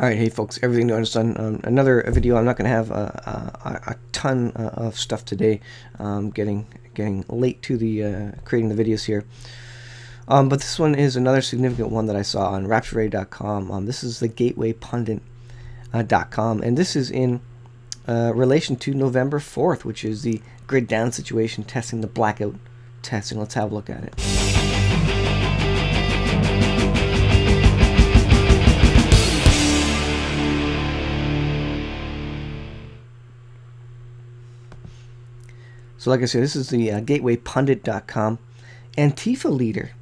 All right, hey folks, Everything New Under the Son. Um, another video. I'm not going to have a, a, a ton uh, of stuff today. Um, getting getting late to the uh, creating the videos here. Um, but this one is another significant one that I saw on RaptureReady.com. Um, this is the GatewayPundit.com, and this is in uh, relation to November 4th, which is the grid down situation testing, the blackout testing. Let's have a look at it. So, like I said, this is the uh, GatewayPundit.com Antifa leader.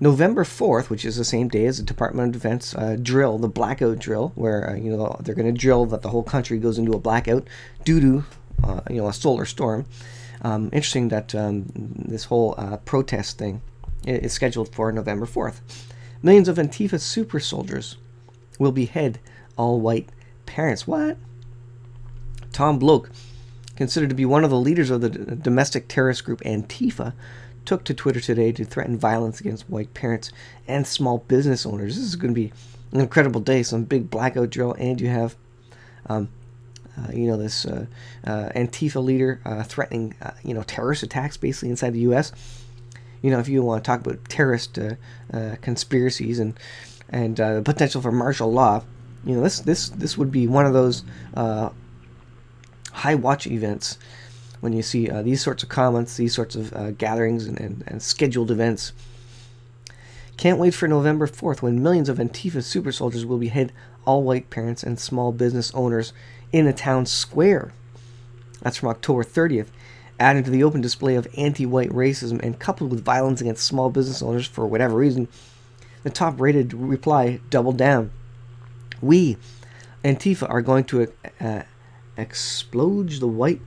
November 4th, which is the same day as the Department of Defense uh, drill, the blackout drill, where uh, you know they're going to drill that the whole country goes into a blackout due to uh, you know a solar storm. Um, interesting that um, this whole uh, protest thing is scheduled for November 4th. Millions of Antifa super soldiers will behead all white parents. What? Tom Bloch considered to be one of the leaders of the domestic terrorist group Antifa, took to Twitter today to threaten violence against white parents and small business owners. This is going to be an incredible day. Some big blackout drill, and you have, um, uh, you know, this uh, uh, Antifa leader uh, threatening, uh, you know, terrorist attacks basically inside the U.S. You know, if you want to talk about terrorist uh, conspiracies and and the potential for martial law, you know, this this this would be one of those high watch events when you see uh, these sorts of comments, these sorts of uh, gatherings and, and, and, scheduled events. Can't wait for November 4th when millions of Antifa super soldiers will behead all white parents and small business owners in the town square. That's from October 30th. Adding to the open display of anti white racism and coupled with violence against small business owners for whatever reason, the top rated reply doubled down. We, Antifa, are going to uh, explode the white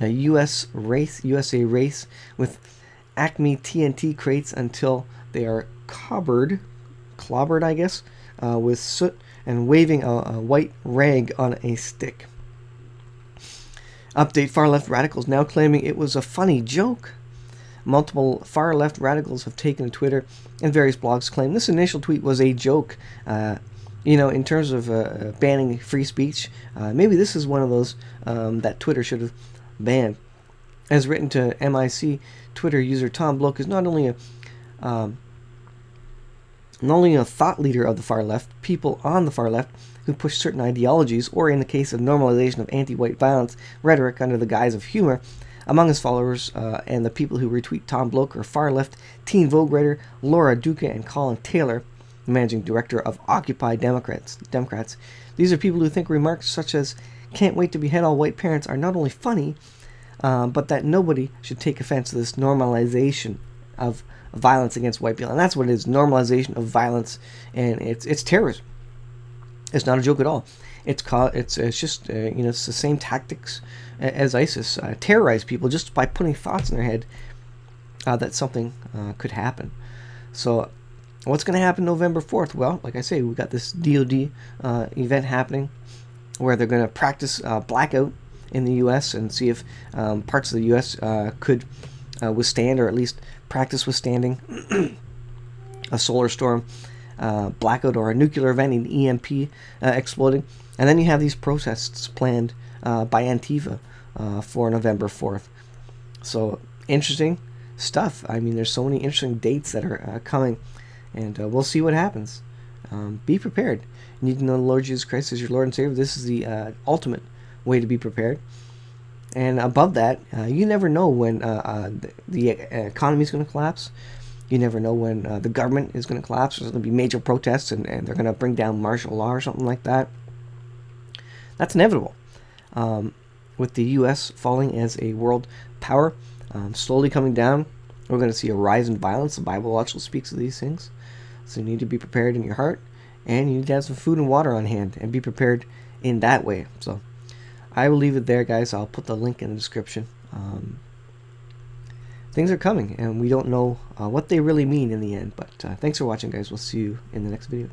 uh, US race, USA race with Acme TNT crates until they are clobbered, clobbered, I guess, uh, with soot and waving a, a white rag on a stick. Update far left radicals now claiming it was a funny joke. Multiple far left radicals have taken to Twitter and various blogs claim this initial tweet was a joke. Uh, you know, in terms of uh, banning free speech, uh, maybe this is one of those um, that Twitter should have banned. As written to MIC, Twitter user Tom Bloch is not only a um, not only a thought leader of the far left, people on the far left who push certain ideologies, or in the case of normalization of anti-white violence rhetoric under the guise of humor, among his followers uh, and the people who retweet Tom Bloch are far left Teen Vogue writer Lauren Duca and Colin Taylor managing director of Occupy Democrats. Democrats. These are people who think remarks such as "can't wait to behead all white parents" are not only funny, uh, but that nobody should take offense to this normalization of violence against white people, and that's what it is: normalization of violence, and it's it's terrorism. It's not a joke at all. It's called, it's it's just uh, you know it's the same tactics as ISIS uh, terrorize people just by putting thoughts in their head uh, that something uh, could happen. So What's going to happen November 4th? Well, like I say, we got this DoD uh, event happening where they're going to practice uh, blackout in the U.S. and see if um, parts of the U.S. Uh, could uh, withstand or at least practice withstanding a solar storm, uh, blackout, or a nuclear event, an EMP uh, exploding. And then you have these protests planned by Antifa for November 4th. So interesting stuff. I mean, there's so many interesting dates that are coming and uh, we'll see what happens. Um, be prepared. You need to know the Lord Jesus Christ as your Lord and Savior. This is the uh, ultimate way to be prepared. And above that, uh, you never know when uh, uh, the, the economy is going to collapse. You never know when uh, the government is going to collapse. There's going to be major protests and, and they're going to bring down martial law or something like that. That's inevitable. Um, with the U.S. falling as a world power, um, slowly coming down, we're going to see a rise in violence. The Bible also speaks of these things. So you need to be prepared in your heart, and you need to have some food and water on hand, and be prepared in that way. So I will leave it there, guys. I'll put the link in the description. Um, things are coming, and we don't know uh, what they really mean in the end. But uh, thanks for watching, guys. We'll see you in the next video.